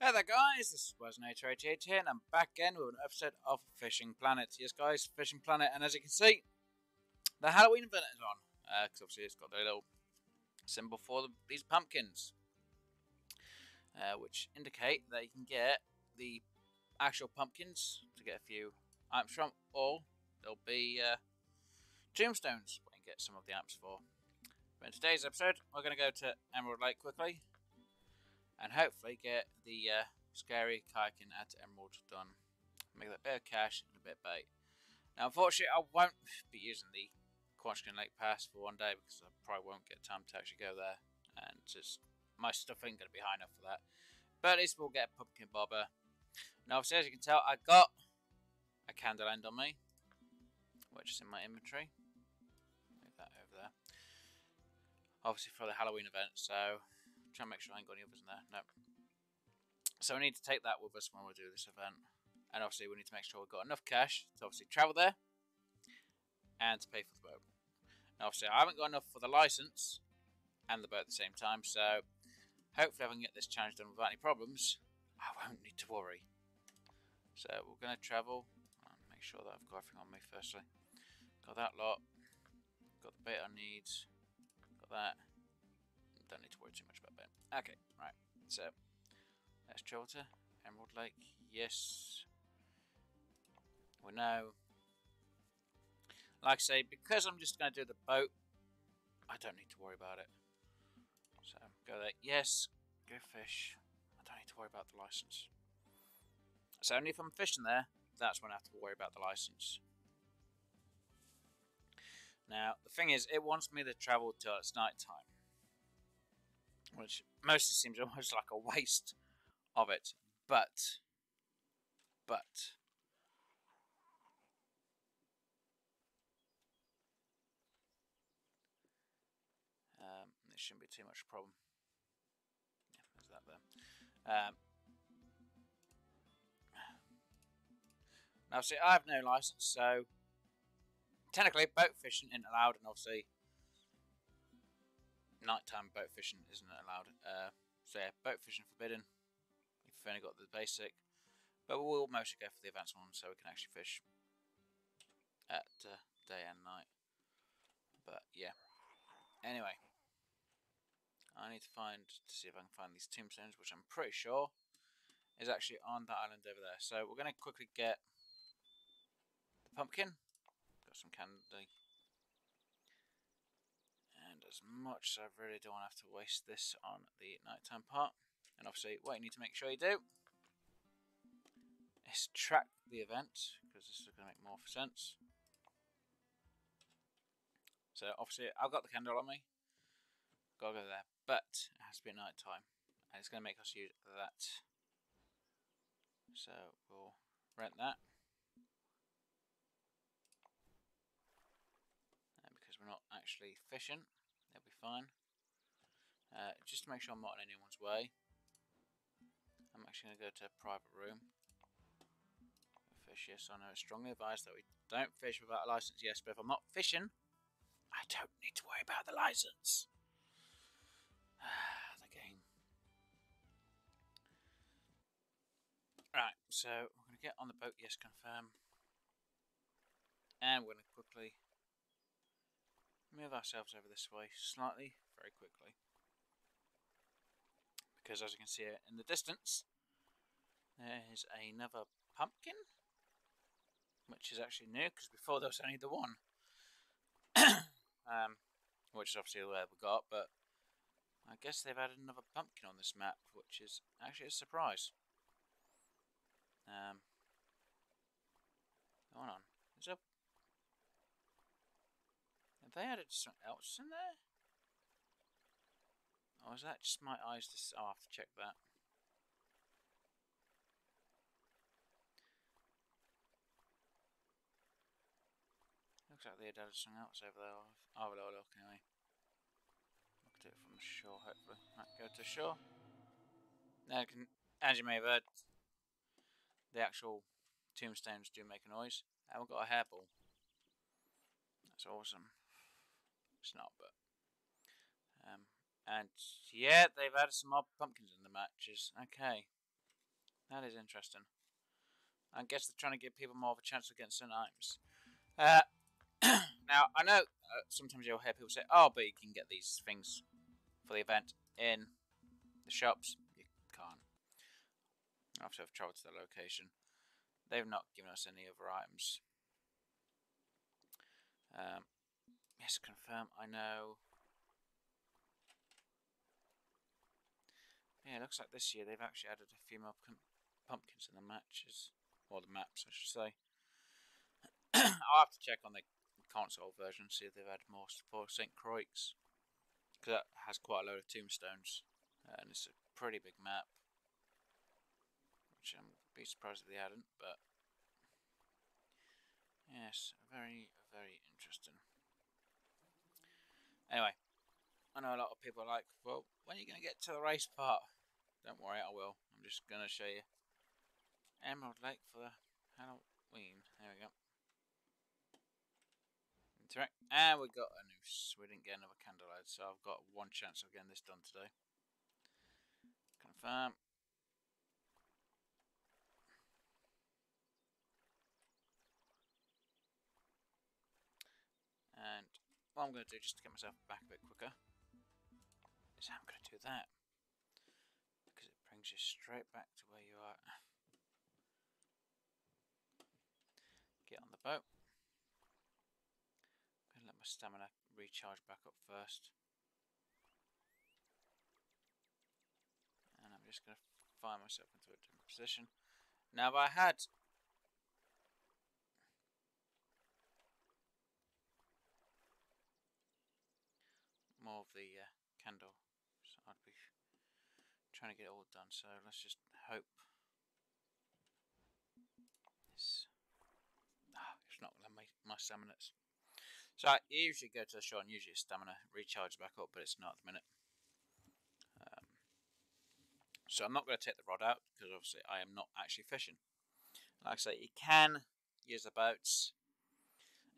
Hey there guys, this is Wezinator88 here and I'm back again with an episode of Fishing Planet. Yes guys, Fishing Planet and as you can see, the Halloween event is on. Because uh, obviously it's got a little symbol for the, these pumpkins. Uh, which indicate that you can get the actual pumpkins to get a few items from, or there'll be uh, tombstones you can get some of the items for. But in today's episode, we're going to go to Emerald Lake quickly and hopefully get the uh, scary kayaking at Emerald done. Make that bit of cash and a bit of bait. Now, unfortunately, I won't be using the Quanchkin Lake Pass for one day because I probably won't get time to actually go there, and just my stuff ain't going to be high enough for that. But at least we'll get a pumpkin bobber. Now, obviously, as you can tell, I got a candle end on me, which is in my inventory. Move that over there. Obviously, for the Halloween event, so try and make sure I ain't got any others in there. No. So we need to take that with us when we do this event. And obviously we need to make sure we've got enough cash to obviously travel there and to pay for the boat. Now obviously I haven't got enough for the license and the boat at the same time, so hopefully I can get this challenge done without any problems. I won't need to worry. So we're going to travel. make sure that I've got everything on me firstly. Got that lot. Got the bait I need. Got that. Don't need to worry too much about that. Okay, right. So, let's travel to Emerald Lake. Yes. We know. Like I say, because I'm just going to do the boat, I don't need to worry about it. So, go there. Yes, go fish. I don't need to worry about the license. So, only if I'm fishing there, that's when I have to worry about the license. Now, the thing is, it wants me to travel till it's night time which mostly seems almost like a waste of it. But, but, um, it shouldn't be too much problem. Yeah, there's that there. Um, now, see, I have no license, so technically boat fishing isn't allowed, and obviously nighttime boat fishing isn't allowed. Uh, so yeah, boat fishing forbidden if you've only got the basic. But we'll mostly go for the advanced one so we can actually fish at uh, day and night. But yeah. Anyway. I need to find, to see if I can find these tombstones, which I'm pretty sure is actually on that island over there. So we're going to quickly get the pumpkin. Got some candy as much, so I really don't want to have to waste this on the nighttime part. And obviously, what you need to make sure you do is track the event, because this is going to make more sense. So obviously, I've got the candle on me. Gotta go there, but it has to be night time, and it's going to make us use that. So we'll rent that. Because we're not actually fishing, They'll be fine. Uh, just to make sure I'm not in anyone's way, I'm actually going to go to a private room. Fish, yes, I know. It's strongly advised that we don't fish without a license, yes, but if I'm not fishing, I don't need to worry about the license. the game. Right, so we're going to get on the boat, yes, confirm. And we're going to quickly move ourselves over this way slightly, very quickly. Because as you can see in the distance, there is another pumpkin, which is actually new, because before there was only the one. um, which is obviously way we got, but I guess they've added another pumpkin on this map, which is actually a surprise. Um, on. Is there have they added something else in there? Or is that just my eyes? This I'll have to check that. Looks like they added something else over there. I'll have a look anyway. Look at it from the shore, hopefully. Right, go to shore. Now, can, as you may have heard, the actual tombstones do make a noise. And we've got a hairball. That's awesome. It's not, but. Um, and yeah, they've added some more pumpkins in the matches. Okay. That is interesting. I guess they're trying to give people more of a chance getting certain items. Uh, now, I know uh, sometimes you'll hear people say, oh, but you can get these things for the event in the shops. You can't. After I've travelled to the location, they've not given us any other items. Um, yes, confirm. I know. Yeah, it looks like this year they've actually added a few more pumpkins in the matches, or the maps, I should say. I'll have to check on the console version, see if they've added more for St. Croix. Because that has quite a load of tombstones. Uh, and it's a pretty big map. Which I'm be surprised if they hadn't, but... Yes, very, very interesting. Anyway, I know a lot of people are like, well, when are you going to get to the race part? Don't worry, I will. I'm just going to show you Emerald Lake for the Halloween. There we go. Interact. And we got a noose. We didn't get another candlelight, so I've got one chance of getting this done today. Confirm. And what I'm going to do just to get myself back a bit quicker is I'm going to do that. Because it brings you straight back to where you are. Get on the boat Going to let my stamina recharge back up first. And I'm just going to find myself into a different position. Now if I had of the uh, candle, so I'd be trying to get it all done, so let's just hope this... Ah, it's not going to make my stamina so I usually go to the shore and usually stamina recharge back up, but it's not at the minute. Um, so I'm not going to take the rod out because obviously I am not actually fishing. Like I say, you can use the boats.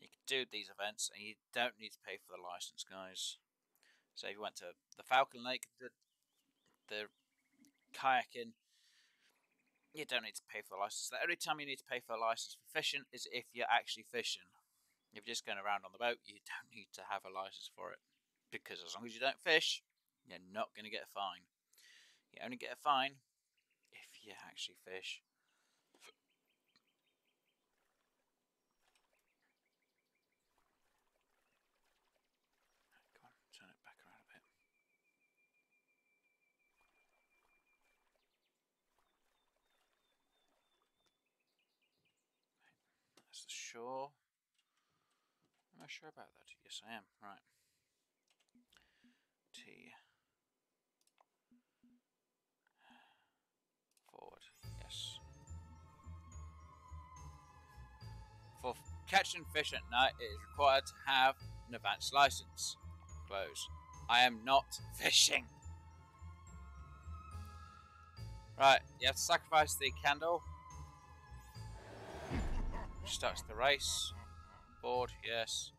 You can do these events, and you don't need to pay for the license, guys. So if you went to the Falcon Lake, the, the kayaking, you don't need to pay for the license. The only time you need to pay for a license for fishing is if you're actually fishing. If you're just going around on the boat, you don't need to have a license for it. Because as long as you don't fish, you're not going to get a fine. You only get a fine if you actually fish. Come on, turn it back around a bit. Shore. Am I sure about that? Yes, I am. Right. T. Forward. Yes. For catching fish at night, it is required to have an advanced license. Close. I am not fishing. Right, you have to sacrifice the candle. Starts the race board, yes.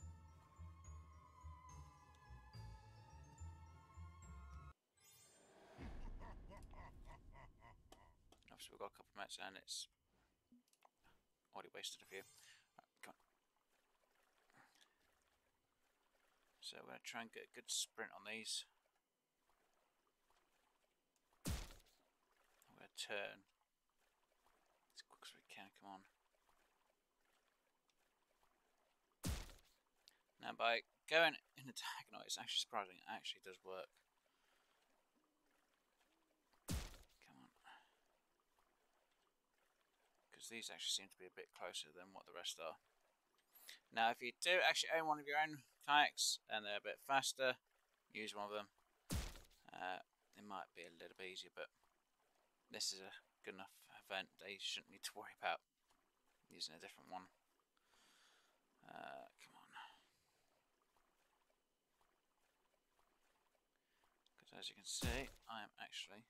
Obviously we've got a couple of minutes and it's already wasted a few. So we're going to try and get a good sprint on these. I'm going to turn as quick as we can, come on. By going in a diagonal, it's actually surprising, it actually does work. Come on. Because these actually seem to be a bit closer than what the rest are. Now if you do actually own one of your own kayaks and they're a bit faster, use one of them. Uh, it might be a little bit easier, but this is a good enough event they shouldn't need to worry about using a different one. Uh, as you can see, I am actually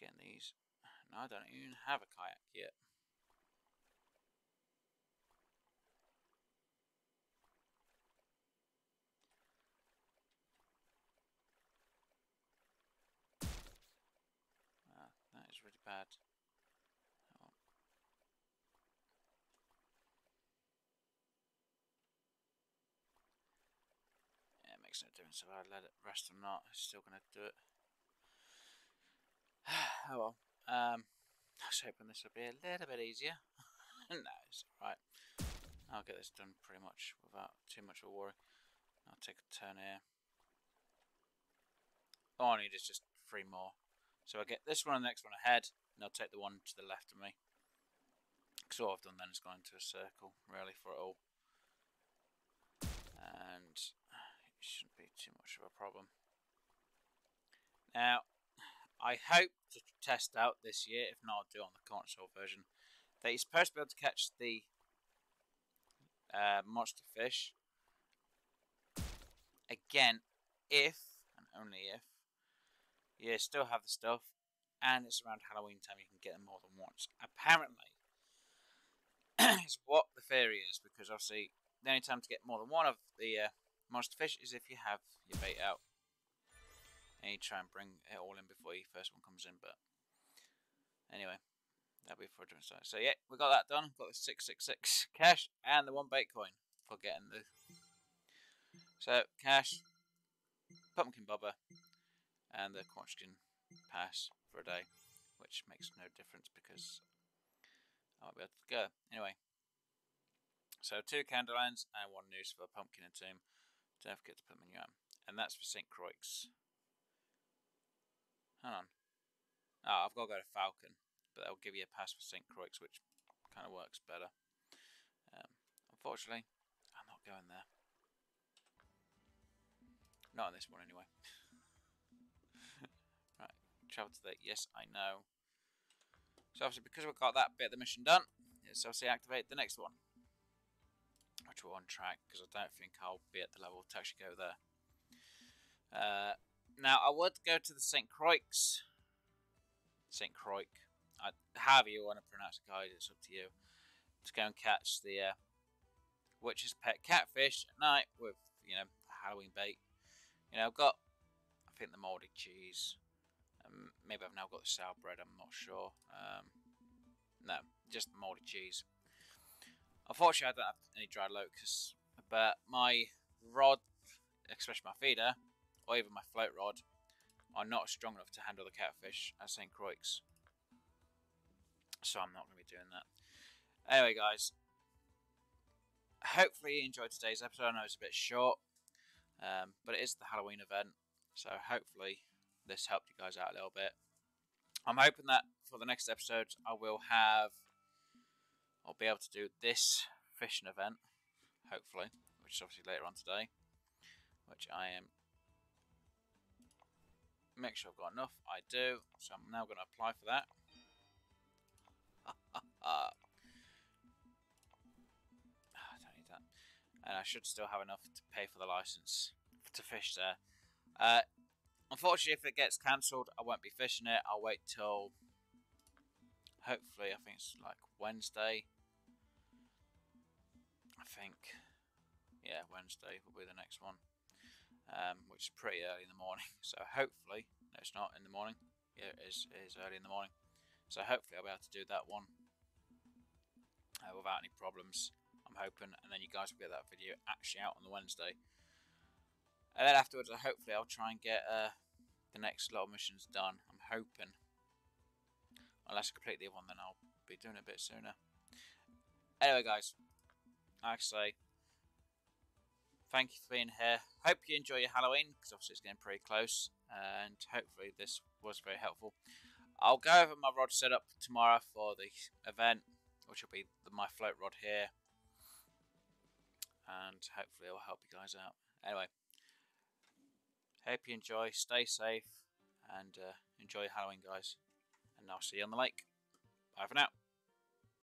getting these. Now I don't even have a kayak yet. Ah, that is really bad. Oh. No difference I let it rest or not. I'm still going to do it. oh well. Um, I was hoping this would be a little bit easier. no, it's alright. I'll get this done pretty much without too much of a worry. I'll take a turn here. All I need is just three more. So I get this one and the next one ahead, and I'll take the one to the left of me. Because all I've done then is gone into a circle, really, for it all. And too much of a problem. Now, I hope to test out this year, if not I'll do it on the console version, that you're supposed to be able to catch the uh, monster fish. Again, if, and only if, you still have the stuff, and it's around Halloween time, you can get them more than once. Apparently, is what the theory is, because obviously the only time to get more than one of the uh, monster fish is if you have your bait out. And you try and bring it all in before your first one comes in, but anyway, that'll be for a different side. So yeah, we got that done. Got the 666 cash and the one bait coin for getting the... So, cash, pumpkin bobber, and the Quanchkin pass for a day, which makes no difference because I won't be able to go. Anyway, so two Candylands and one news for Pumpkin and Tomb. Don't forget to put them in your arm. And that's for St. Croix. Hang on. Oh, I've got to go to Falcon, but they'll give you a pass for St. Croix, which kind of works better. Um, unfortunately, I'm not going there. Not on this one, anyway. Right, travel to the... Yes, I know. So obviously, because we've got that bit of the mission done, let's obviously activate the next one. We're on track, because I don't think I'll be at the level to actually go there. Uh, now, I would go to the St. Croix. St. Croix. I, however you want to pronounce it, guys, it's up to you. To go and catch the uh, Witch's Pet Catfish at night with, you know, Halloween bait. You know, I've got, I think, the mouldy cheese. Um, maybe I've now got the sour bread, I'm not sure. Um, no, just mouldy cheese. Unfortunately, I don't have any dried locusts, but my rod, especially my feeder, or even my float rod, are not strong enough to handle the catfish at St. Croix. So I'm not going to be doing that. Anyway, guys, hopefully you enjoyed today's episode. I know it's a bit short, um, but it is the Halloween event, so hopefully this helped you guys out a little bit. I'm hoping that for the next episode, I will have, I'll be able to do this fishing event, hopefully, which is obviously later on today, which I am. Make sure I've got enough. I do, so I'm now going to apply for that. I don't need that. And I should still have enough to pay for the license to fish there. Uh, Unfortunately, if it gets cancelled, I won't be fishing it. I'll wait till hopefully, I think it's like Wednesday. Think, yeah, Wednesday will be the next one, um, which is pretty early in the morning. So hopefully, no, it's not in the morning. Yeah, it is, it is early in the morning. So hopefully, I'll be able to do that one uh, without any problems. I'm hoping, and then you guys will get that video actually out on the Wednesday. And then afterwards, hopefully, I'll try and get uh, the next lot of missions done. I'm hoping. Unless I complete the other one, then I'll be doing it a bit sooner. Anyway, guys, like I say, thank you for being here. Hope you enjoy your Halloween, because obviously it's getting pretty close. And hopefully this was very helpful. I'll go over my rod setup tomorrow for the event, which will be the, my float rod here. And hopefully it will help you guys out. Anyway, Hope you enjoy, stay safe, and uh, enjoy Halloween, guys. And I'll see you on the lake. Bye for now.